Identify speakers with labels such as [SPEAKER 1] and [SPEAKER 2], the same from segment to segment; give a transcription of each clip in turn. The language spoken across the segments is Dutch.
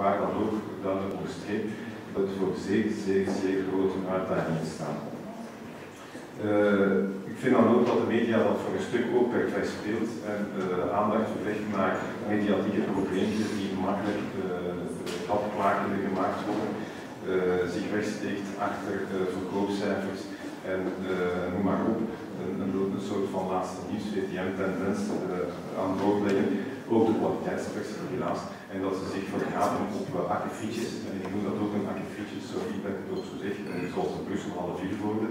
[SPEAKER 1] waar dan ook duidelijk onderstreept dat voor zeer, zeer, zeer grote uitdagingen staan. Uh, ik vind dan ook dat de media dat voor een stuk ook pervers speelt en uh, aandacht verlegt naar mediatieke probleempjes die makkelijk uh, gemaakt worden, zich wegsteekt achter verkoopcijfers en noem maar op, een, soort van laatste nieuws, VTM-tendens aan het leggen, ook de kwaliteitspersen helaas, en dat ze zich vergaten op uh, akkefietjes, en ik noem dat ook een akkefietjes, sorry dat ik het ook zo zeg, zoals in Brussel half vier worden.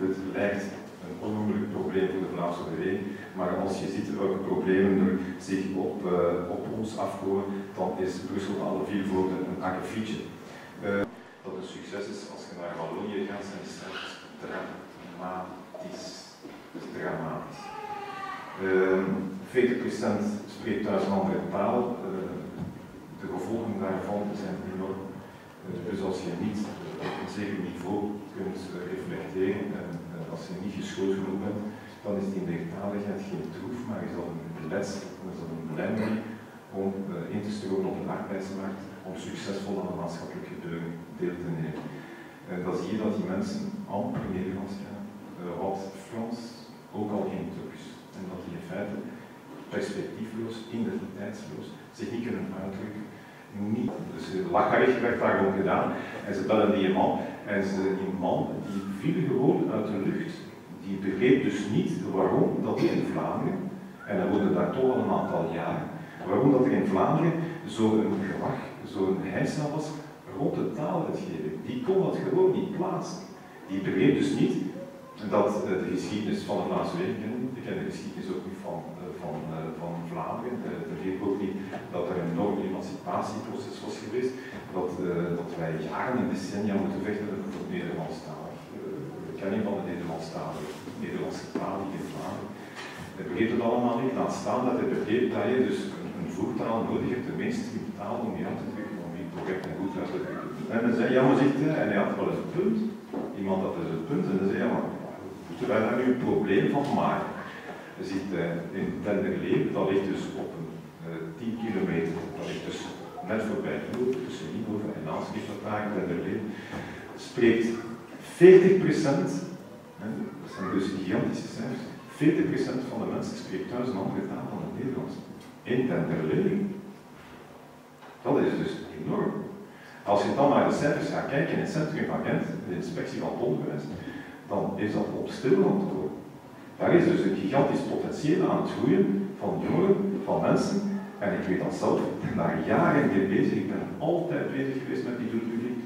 [SPEAKER 1] Dit lijkt een onnoemelijk probleem voor de Vlaamse beweging, maar als je ziet welke problemen er zich op, uh, op ons afkomen, dan is Brussel alle vier woorden een akkefietje. Uh, dat een succes is als je naar Wallonië gaat, zijn de cijfers dramatisch. Is dramatisch. Uh, 40% spreekt thuis een andere taal. De gevolgen daarvan zijn enorm. Uh, dus als je niet op een zeker niveau kunt reflecteren en als je niet geschoold genoeg bent, dan is die meertaligheid geen troef, maar is dat een beletsel, is dat een belemmering om in te stromen op de arbeidsmarkt, om succesvol aan de maatschappelijke gebeuren deel te nemen. En dan zie je dat die mensen amper Nederlands gaan, wat Frans ook al geen truc En dat die in feite perspectiefloos, identiteitsloos, zich niet kunnen uitdrukken. Lacherig werd daarom gedaan. En ze bellen die man. En die man die viel gewoon uit de lucht. Die begreep dus niet waarom dat in Vlaanderen, en hij woonde daar toch al een aantal jaren, waarom dat er in Vlaanderen zo'n gelach, zo'n heisa was rond de taaluitgeving. Die kon dat gewoon niet plaatsen. Die begreep dus niet dat uh, de geschiedenis van de Vlaamse Wegen, ik ken de geschiedenis ook niet van, uh, van, uh, van Vlaanderen, uh, begreep ook niet dat er een enorm emancipatieproces was geweest, dat, dat wij jaren en decennia moeten vechten voor het Nederlandstalig, de kenning van de Nederlandstalige, Nederlandse taal in Vlaanderen. Hij begreep het allemaal niet, laat staan dat hij begreep dat je dus een, voertaal nodig hebt, de mainstream taal om je uit te drukken, om je correct en goed uit te drukken. En hij zei, ja maar zegt hij, en hij had wel eens een punt, iemand had dus een punt, en hij zei, ja maar moeten wij daar nu een probleem van maken? Je ziet in Tenderleer, dat ligt dus op een uh, 10 kilometer, dat ligt dus net voorbij Loop, tussen Linhoven en daar Tenderleer, spreekt 40 procent, dat zijn dus gigantische cijfers, 40% van de mensen spreekt thuis een andere taal dan het Nederlands. In Tenderleer. Dat is dus enorm. Als je dan naar de cijfers gaat kijken in het centrum van Gent, de inspectie van het onderwijs, dan is dat op stilstand te Daar is dus een gigantisch potentieel aan het groeien van jongeren, van mensen. En ik weet dat zelf, ik ben daar jaren mee bezig, ik ben altijd bezig geweest met die doelpubliek,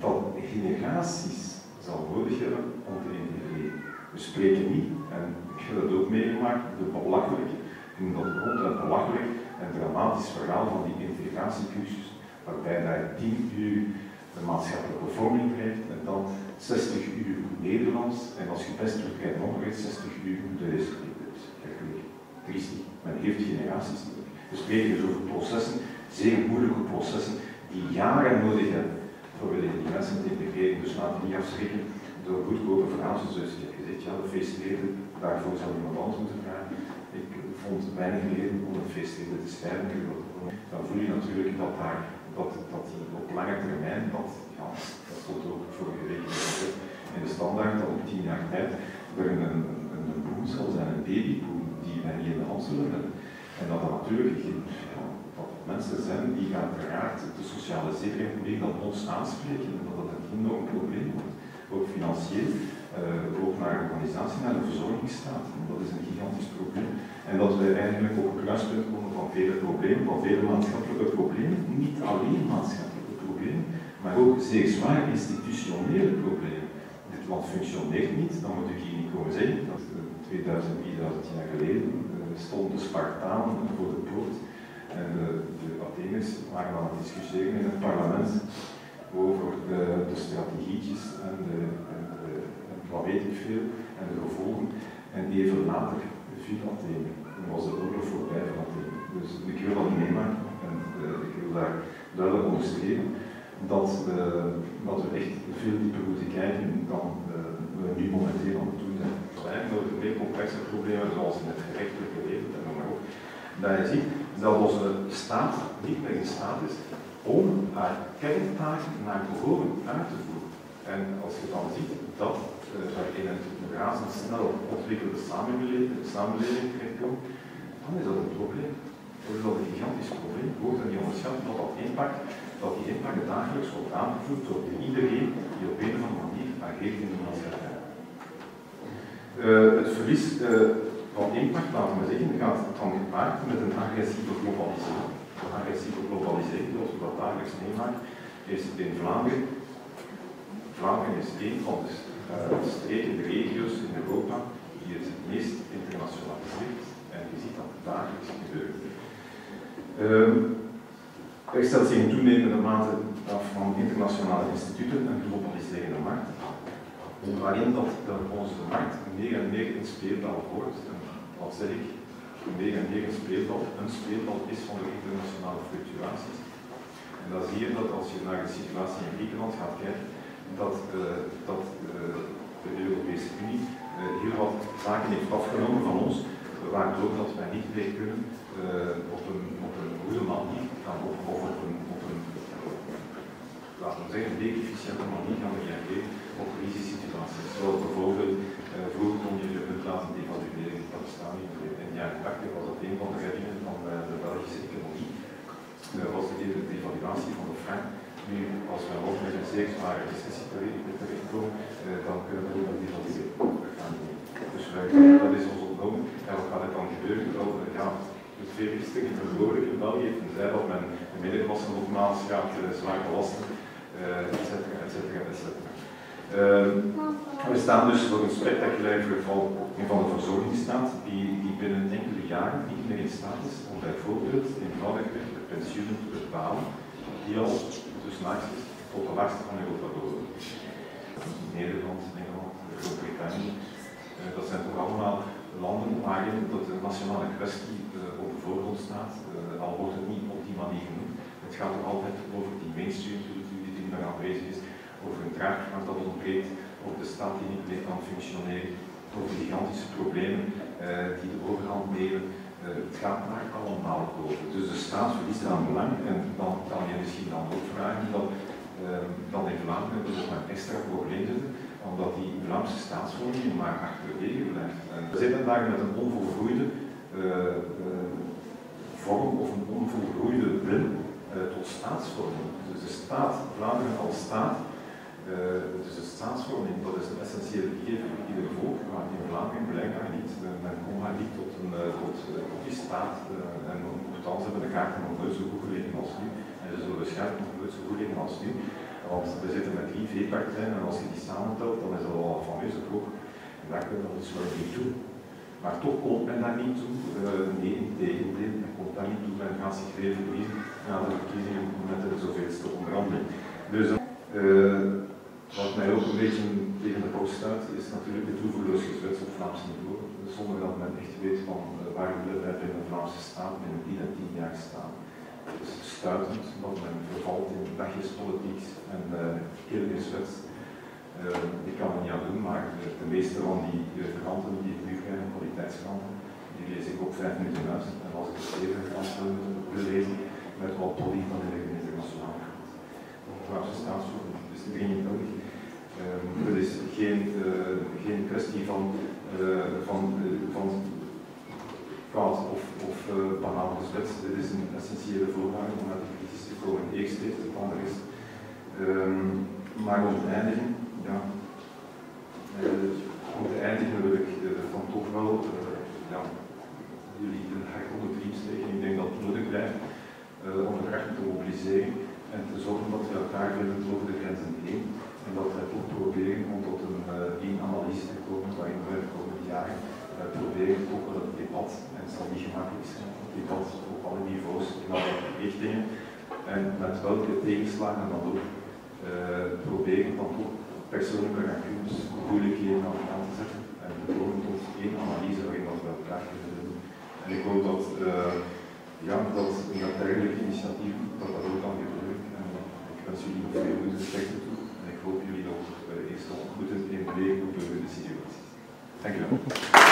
[SPEAKER 1] dat generaties zal nodig hebben om te integreren. We spreken niet, en ik heb dat ook meegemaakt, de belachelijk, ik noem dat ronduit belachelijk en dramatisch verhaal van die integratiecursus, waarbij daar 10 uur de maatschappelijke vorming krijgt en dan 60 uur Nederlands en als je best doet krijg je nog eens 60 uur de rest. Dus eigenlijk triestig. Men heeft generaties nodig. We spreken dus over processen, zeer moeilijke processen, die jaren nodig hebben voor we die mensen te integreren. Dus laten we niet afschrikken door goedkope verhaaltjes. Dus je gezegd, ja, de feestleden, daarvoor zou iemand anders moeten vragen. Ik vond weinig reden om een feestleden te schrijven. Dan voel je natuurlijk dat daar dat, dat op lange termijn, dat, ja, dat stond ook vorige in de standaard, dat op tien jaar tijd er een, een, een boom zal zijn, een babyboom, die wij niet in de hand zullen hebben. En dat er natuurlijk ja, dat mensen zijn die uiteraard de sociale zekerheid meer dan ons aanspreken en dat dat een enorm probleem wordt. Ook financieel, uh, ook naar de organisatie, naar de verzorgingsstaat. Dat is een gigantisch probleem. En dat wij eigenlijk op een kruispunt komen van vele problemen, van vele maatschappelijke problemen. Niet alleen maatschappelijke problemen, maar ook zeer zwaar institutionele problemen. Land functioneert niet, dan moet ik hier niet komen zeggen. Dat 2000, 3000 jaar geleden uh, stonden de Spartanen voor de poort. En de, de waren aan het discussiëren in het parlement over de, strategietjes en, de, wat weet ik veel, en de gevolgen. En even later viel Athene. Dan was de oorlog voorbij van Athene. Dus ik wil dat meemaken. En uh, ik wil daar duidelijk onderstrepen dat, dat we echt veel dieper moeten kijken dan we nu momenteel aan het doen zijn. Eigenlijk over meer complexe problemen zoals in het gerechtelijke leven en maar ook. Dat je ziet dat onze staat niet meer in staat is om haar kerntaken naar behoren uit te voeren. En als je dan ziet dat uh, in een razendsnel ontwikkelde samenleving, samenleving terechtkomt, dan is dat een probleem. Dat is dat een gigantisch probleem. Je hoort dat niet onderschatten dat dat impact, dat die impact dagelijks wordt aangevoerd door iedereen die op een of andere manier ageert in de maatschappij. Uh, het verlies uh, van impact, laten we zeggen, gaat dan gepaard met een agressieve globalisering. Een agressieve globalisering, zoals we dat dagelijks meemaken, is in Vlaanderen. Vlaanderen is een van de uh, streken, de regio's in Europa die het meest internationaliseert. En je ziet dat dagelijks gebeuren. Uh, er stelt zich in toenemende mate af van internationale instituten een globaliserende markt, waarin dat, dat onze markt meer en meer een speelbal wordt. En wat zeg ik? Meer en meer een speelbal, een speelbal is van de internationale fluctuaties. En dan zie je dat als je naar de situatie in Griekenland gaat kijken, dat, uh, dat uh, de Europese Unie uh, heel wat zaken heeft afgenomen van ons, waardoor dat wij niet meer kunnen op, een, op een goede manier gaan op, of op een, op een laten we zeggen, een efficiënte manier gaan reageren op crisissituaties. Zoals bijvoorbeeld, vroeger kon je je punt laten devalueren, dat bestaat niet. In de jaren 80 was dat een van de reddingen van de Belgische economie. Was de devaluatie van de frank. Nu, als we ook met een zeer zware recessie terechtkomen, eh, dan kunnen we devalueren. Dat niet. Dus wij, En wat gaat er dan gebeuren? Wel, ja, het veertigste in verloren in België tenzij dat men de middenklasse nogmaals gaat zwaar belasten, uh, et cetera, et cetera, et cetera. Uh, we staan dus voor een spectaculair geval van de verzorgingsstaat die, binnen enkele jaren niet meer in staat is om bijvoorbeeld eenvoudigweg de pensioenen te bepalen die al tussen haakjes tot de laagste van Europa doorgaan. Nederland, Engeland, Groot-Brittannië, uh, dat zijn toch dat de nationale kwestie uh, op de voorgrond staat, uh, al wordt het niet op die manier genoemd. Het gaat er altijd over die mainstream cultuur die daar aanwezig is, over een draagkracht dat ontbreekt, over de staat die niet meer kan functioneren, over gigantische problemen uh, die de overhand nemen. Het gaat daar allemaal over. Dus de staat verliest aan belang en dan kan je misschien dan ook vragen dat, dat in Vlaanderen dus nog een extra probleem zitten, omdat die Vlaamse staatsvorming maar achterwege blijft. En we zitten daar met een onvolgroeide vorm of een onvolgroeide wil tot staatsvorming. Dus de staat, Vlaanderen als staat, dus de staatsvorming, dat is een essentiële gegeven voor ieder volk, maar in Vlaanderen blijkbaar niet. Men komt maar niet tot, een, tot, staat. en nogthans hebben de kaarten nog nooit zo goed gelegen als nu. En ze zullen waarschijnlijk nog nooit zo goed als nu. Want we zitten met drie V-partijen en als je die samentelt, dan is dat al een fameuze ploeg. En daar kunnen we ons wel niet toe. Maar toch komt men daar niet toe. nee, in tegendeel, men komt daar niet toe. Men gaat zich weer verliezen na de verkiezingen met de zoveelste onderhandeling. Dus wat mij ook een beetje tegen de post staat, is natuurlijk het toevoerloos gezwets op Vlaams niveau, zonder dat men echt weet van uh, waar willen wij binnen de Vlaamse staat binnen 10 en 10 jaar staan. Stuitend dat men vervalt in dagjespolitiek en heel gezwets. Uh, ik kan er niet aan doen, maar de, meeste van die kranten die ik nu krijg, kwaliteitskranten, die lees ik ook vijf minuten uit. En als ik het even krant wil lezen, met wat polie dan in de internationale krant. Vlaamse staatsvoering is dringend nodig. Um, het is geen, uh, geen kwestie van, van, of, of banaal gezwets. Dit is een essentiële voorwaarde om uit de crisis te komen. Dit, het andere is. Um, maar om te eindigen, ja, om te eindigen wil ik dan toch wel ja, jullie een hart onder de riem steken. Ik denk dat het nodig blijft om de krachten te mobiliseren en te zorgen dat we elkaar vinden over de grenzen heen. En dat we ook proberen om tot een uh, analyse te komen waarin we de komende jaren uh, proberen ook wel het debat, en het zal niet gemakkelijk debat op alle niveaus in alle richtingen en met welke tegenslagen dan ook uh, proberen dan ook persoonlijke rancune, moeilijkheden aan kant te zetten en we komen tot één analyse waarin we elkaar kunnen doen. En ik hoop dat, ja, dat in dat dergelijke initiatief dat dat ook kan gebeuren. En ik wens jullie nog veel goede sterkte toe ik hoop jullie nog uh, eens te ontmoeten in week op de situatie. Dank je wel.